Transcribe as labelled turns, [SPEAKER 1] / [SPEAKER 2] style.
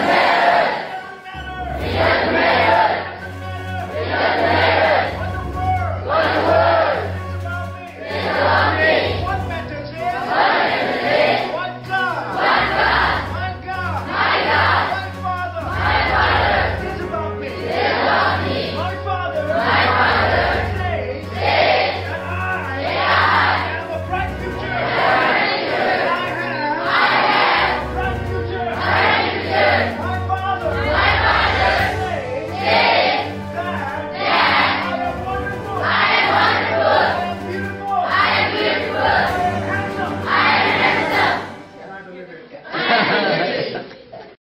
[SPEAKER 1] Amen.